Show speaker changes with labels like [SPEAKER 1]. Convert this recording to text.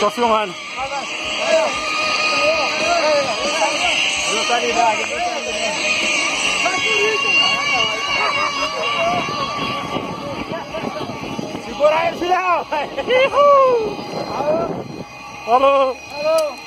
[SPEAKER 1] Tô filmando. Segura aí, filhão! Alô! Alô! Alô!